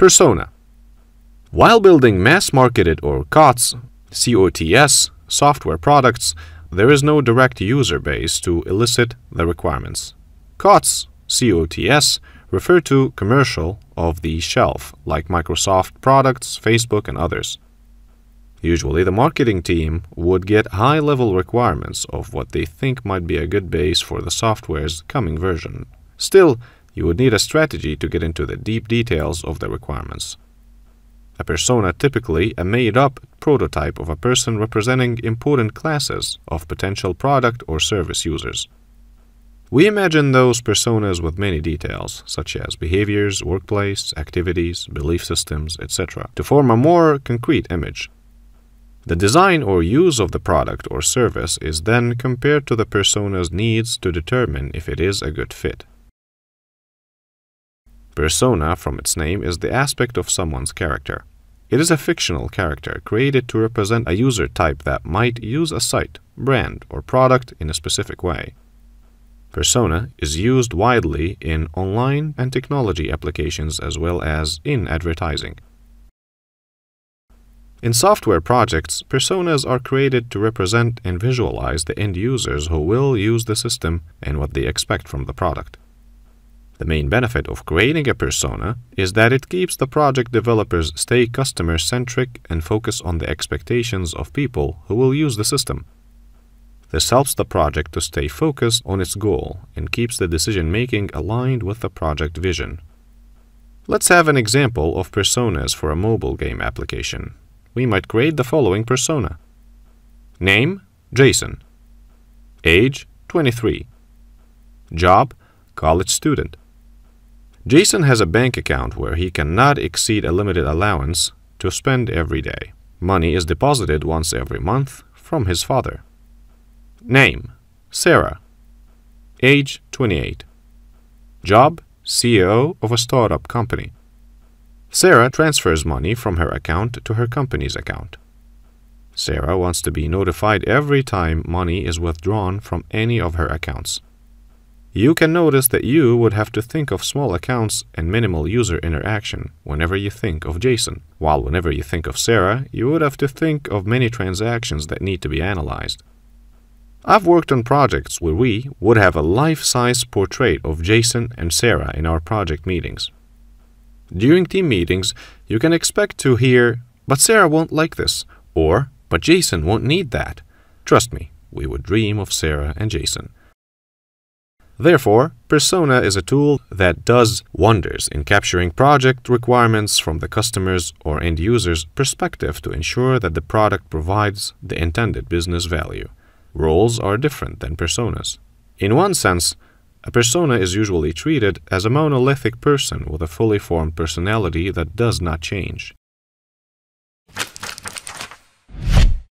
Persona. While building mass-marketed or COTS, COTS software products, there is no direct user base to elicit the requirements. COTS, COTS, refer to commercial of the shelf, like Microsoft products, Facebook, and others. Usually, the marketing team would get high level requirements of what they think might be a good base for the software's coming version. Still, you would need a strategy to get into the deep details of the requirements. A persona typically a made up prototype of a person representing important classes of potential product or service users. We imagine those personas with many details, such as behaviors, workplace, activities, belief systems, etc., to form a more concrete image. The design or use of the product or service is then compared to the persona's needs to determine if it is a good fit. Persona, from its name, is the aspect of someone's character. It is a fictional character created to represent a user type that might use a site, brand, or product in a specific way. Persona is used widely in online and technology applications as well as in advertising. In software projects, personas are created to represent and visualize the end users who will use the system and what they expect from the product. The main benefit of creating a persona is that it keeps the project developers stay customer centric and focus on the expectations of people who will use the system. This helps the project to stay focused on its goal and keeps the decision making aligned with the project vision. Let's have an example of personas for a mobile game application we might create the following persona. Name, Jason. Age, 23. Job, college student. Jason has a bank account where he cannot exceed a limited allowance to spend every day. Money is deposited once every month from his father. Name, Sarah. Age, 28. Job, CEO of a startup company. Sarah transfers money from her account to her company's account. Sarah wants to be notified every time money is withdrawn from any of her accounts. You can notice that you would have to think of small accounts and minimal user interaction whenever you think of Jason, while whenever you think of Sarah, you would have to think of many transactions that need to be analyzed. I've worked on projects where we would have a life-size portrait of Jason and Sarah in our project meetings. During team meetings, you can expect to hear, but Sarah won't like this, or, but Jason won't need that. Trust me, we would dream of Sarah and Jason. Therefore, Persona is a tool that does wonders in capturing project requirements from the customer's or end user's perspective to ensure that the product provides the intended business value. Roles are different than personas. In one sense, a persona is usually treated as a monolithic person with a fully formed personality that does not change.